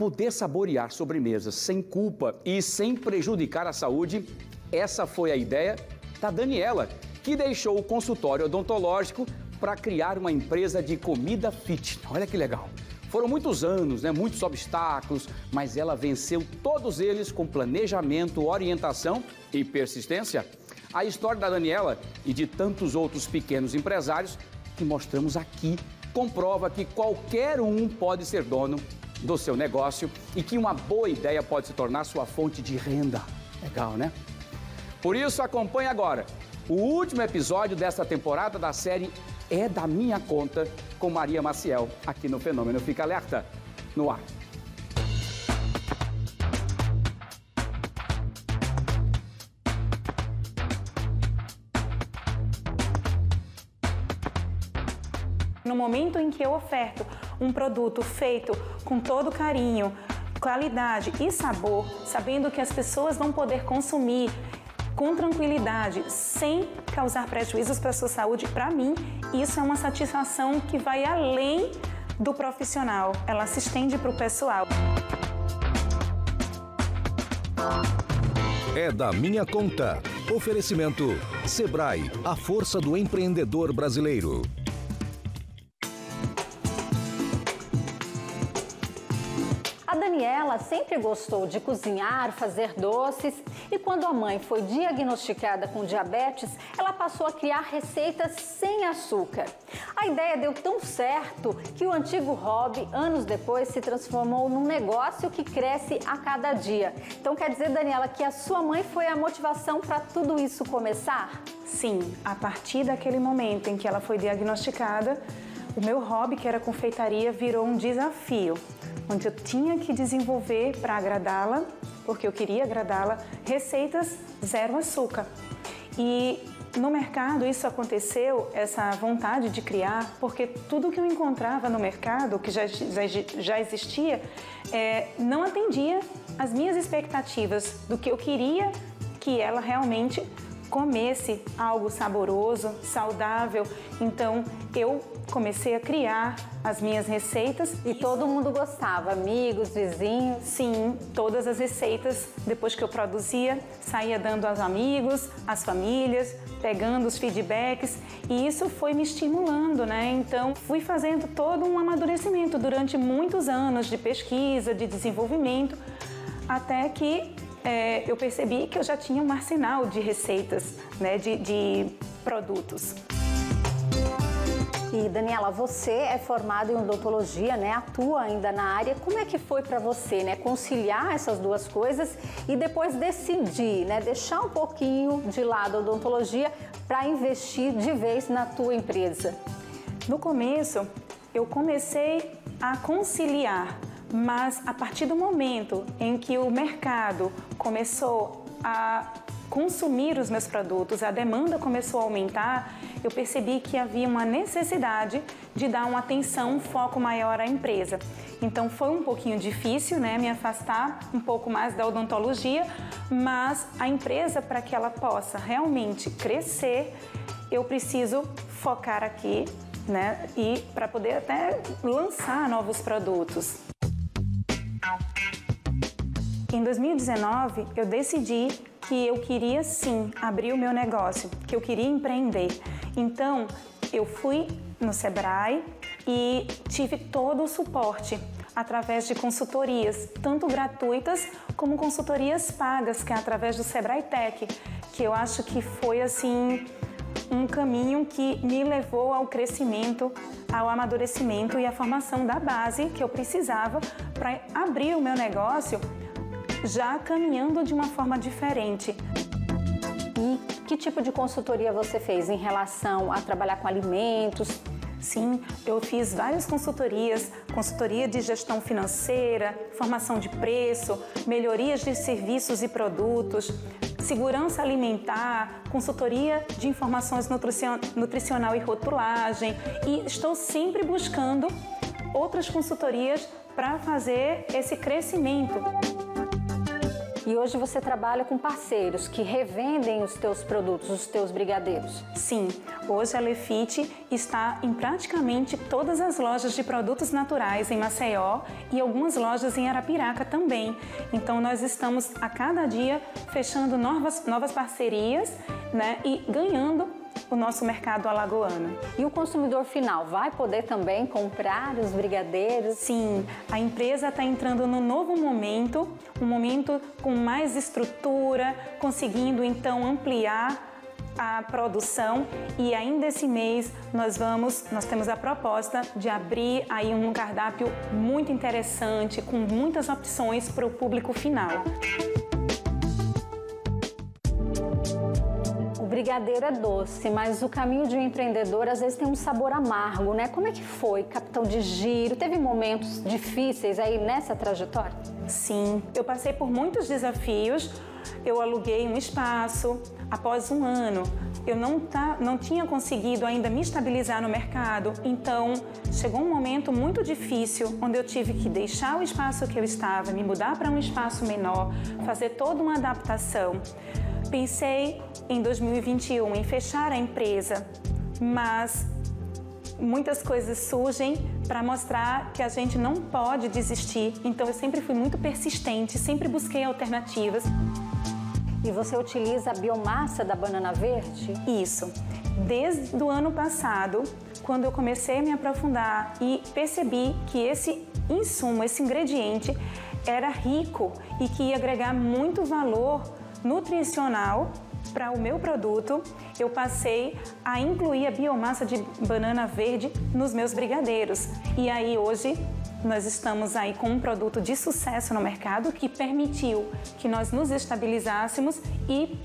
Poder saborear sobremesas sem culpa e sem prejudicar a saúde, essa foi a ideia da Daniela, que deixou o consultório odontológico para criar uma empresa de comida fit. Olha que legal. Foram muitos anos, né, muitos obstáculos, mas ela venceu todos eles com planejamento, orientação e persistência. A história da Daniela e de tantos outros pequenos empresários que mostramos aqui comprova que qualquer um pode ser dono do seu negócio e que uma boa ideia pode se tornar sua fonte de renda. Legal, né? Por isso, acompanhe agora o último episódio desta temporada da série É da Minha Conta com Maria Maciel, aqui no Fenômeno Fica Alerta, no ar. No momento em que eu oferto um produto feito com todo carinho, qualidade e sabor, sabendo que as pessoas vão poder consumir com tranquilidade, sem causar prejuízos para a sua saúde, para mim, isso é uma satisfação que vai além do profissional, ela se estende para o pessoal. É da minha conta. Oferecimento: Sebrae, a força do empreendedor brasileiro. Daniela sempre gostou de cozinhar, fazer doces e quando a mãe foi diagnosticada com diabetes, ela passou a criar receitas sem açúcar. A ideia deu tão certo que o antigo hobby, anos depois, se transformou num negócio que cresce a cada dia. Então quer dizer, Daniela, que a sua mãe foi a motivação para tudo isso começar? Sim, a partir daquele momento em que ela foi diagnosticada, o meu hobby, que era confeitaria, virou um desafio onde eu tinha que desenvolver para agradá-la, porque eu queria agradá-la, receitas zero açúcar. E no mercado isso aconteceu, essa vontade de criar, porque tudo que eu encontrava no mercado, que já, já, já existia, é, não atendia as minhas expectativas do que eu queria que ela realmente comesse algo saboroso, saudável. Então eu comecei a criar as minhas receitas. E todo mundo gostava, amigos, vizinhos? Sim, todas as receitas, depois que eu produzia, saía dando aos amigos, às famílias, pegando os feedbacks e isso foi me estimulando, né? Então fui fazendo todo um amadurecimento durante muitos anos de pesquisa, de desenvolvimento, até que é, eu percebi que eu já tinha um arsenal de receitas, né, de, de produtos. E Daniela, você é formada em odontologia, né? Atua ainda na área. Como é que foi para você, né? Conciliar essas duas coisas e depois decidir, né? Deixar um pouquinho de lado a odontologia para investir de vez na tua empresa. No começo, eu comecei a conciliar, mas a partir do momento em que o mercado começou a consumir os meus produtos, a demanda começou a aumentar, eu percebi que havia uma necessidade de dar uma atenção, um foco maior à empresa. Então foi um pouquinho difícil, né, me afastar um pouco mais da odontologia, mas a empresa para que ela possa realmente crescer, eu preciso focar aqui, né, e para poder até lançar novos produtos. Em 2019, eu decidi que eu queria sim abrir o meu negócio, que eu queria empreender. Então, eu fui no Sebrae e tive todo o suporte através de consultorias, tanto gratuitas como consultorias pagas, que é através do Sebrae Tech, que eu acho que foi assim um caminho que me levou ao crescimento, ao amadurecimento e à formação da base que eu precisava para abrir o meu negócio já caminhando de uma forma diferente. E que tipo de consultoria você fez em relação a trabalhar com alimentos? Sim, eu fiz várias consultorias, consultoria de gestão financeira, formação de preço, melhorias de serviços e produtos, segurança alimentar, consultoria de informações nutricional e rotulagem e estou sempre buscando outras consultorias para fazer esse crescimento. E hoje você trabalha com parceiros que revendem os teus produtos, os teus brigadeiros. Sim, hoje a Lefite está em praticamente todas as lojas de produtos naturais em Maceió e algumas lojas em Arapiraca também. Então nós estamos a cada dia fechando novas, novas parcerias né, e ganhando o nosso mercado alagoano. E o consumidor final vai poder também comprar os brigadeiros? Sim, a empresa está entrando num novo momento, um momento com mais estrutura, conseguindo então ampliar a produção e ainda esse mês nós vamos, nós temos a proposta de abrir aí um cardápio muito interessante com muitas opções para o público final. Brigadeiro é doce, mas o caminho de um empreendedor às vezes tem um sabor amargo, né? Como é que foi, capitão de giro? Teve momentos difíceis aí nessa trajetória? Sim, eu passei por muitos desafios. Eu aluguei um espaço. Após um ano, eu não, tá, não tinha conseguido ainda me estabilizar no mercado, então chegou um momento muito difícil onde eu tive que deixar o espaço que eu estava, me mudar para um espaço menor, fazer toda uma adaptação. Pensei em 2021 em fechar a empresa, mas muitas coisas surgem para mostrar que a gente não pode desistir. Então eu sempre fui muito persistente, sempre busquei alternativas. E você utiliza a biomassa da banana verde? Isso. Desde o ano passado, quando eu comecei a me aprofundar e percebi que esse insumo, esse ingrediente era rico e que ia agregar muito valor nutricional para o meu produto, eu passei a incluir a biomassa de banana verde nos meus brigadeiros. E aí hoje nós estamos aí com um produto de sucesso no mercado que permitiu que nós nos estabilizássemos e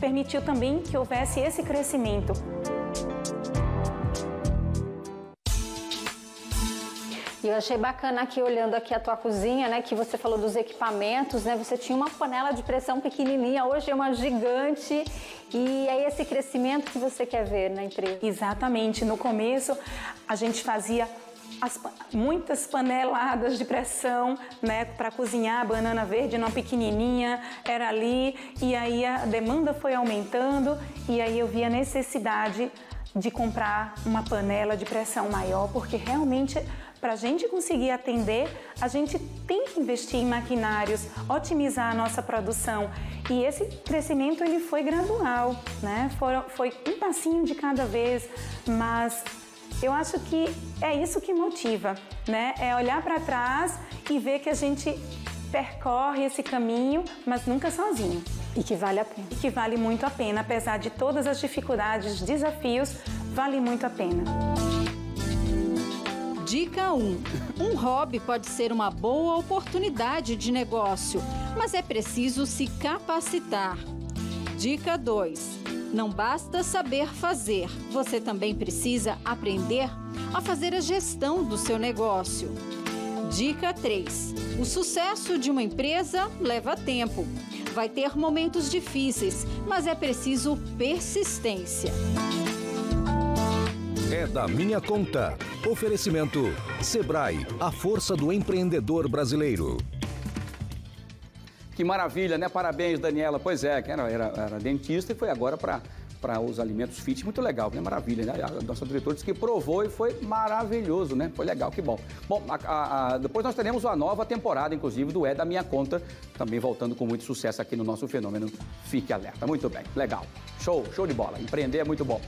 permitiu também que houvesse esse crescimento. E eu achei bacana aqui, olhando aqui a tua cozinha, né, que você falou dos equipamentos, né, você tinha uma panela de pressão pequenininha, hoje é uma gigante. E é esse crescimento que você quer ver na empresa? Exatamente. No começo, a gente fazia as, muitas paneladas de pressão, né, para cozinhar a banana verde numa pequenininha, era ali, e aí a demanda foi aumentando, e aí eu vi a necessidade de comprar uma panela de pressão maior, porque realmente para a gente conseguir atender, a gente tem que investir em maquinários, otimizar a nossa produção. E esse crescimento ele foi gradual, né? Foi, foi um passinho de cada vez, mas eu acho que é isso que motiva, né? É olhar para trás e ver que a gente percorre esse caminho, mas nunca sozinho. E que vale a pena. E que vale muito a pena, apesar de todas as dificuldades, desafios, vale muito a pena. Dica 1. Um hobby pode ser uma boa oportunidade de negócio, mas é preciso se capacitar. Dica 2. Não basta saber fazer, você também precisa aprender a fazer a gestão do seu negócio. Dica 3. O sucesso de uma empresa leva tempo. Vai ter momentos difíceis, mas é preciso persistência. É da minha conta. Oferecimento: Sebrae, a força do empreendedor brasileiro. Que maravilha, né? Parabéns, Daniela. Pois é, era, era, era dentista e foi agora para para os alimentos fit, muito legal, né? Maravilha, né? A nossa diretora disse que provou e foi maravilhoso, né? Foi legal, que bom. Bom, a, a, a, depois nós teremos uma nova temporada, inclusive, do É da Minha Conta, também voltando com muito sucesso aqui no nosso fenômeno Fique Alerta. Muito bem, legal. Show, show de bola. Empreender é muito bom.